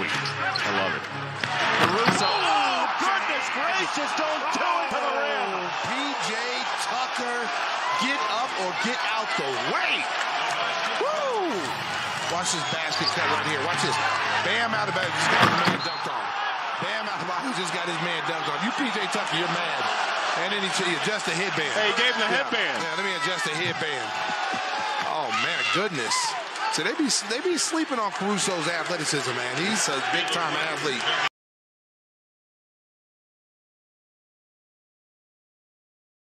week. I love it. Caruso. Oh, goodness gracious. Don't do it to the rim. Oh, P.J. Tucker, get up or get out the way. Woo! Watch this basket cut right here. Watch this. Bam out of bounds. Just got his man dunked on. Bam out of bounds. Just got his man dunked on. You P.J. Tucker, you're mad. And then he, he adjusts the headband. Hey, he gave him the yeah. headband. Yeah, let me adjust the headband. Oh, man, goodness. So they be they be sleeping on Caruso's athleticism, man. He's a big time athlete.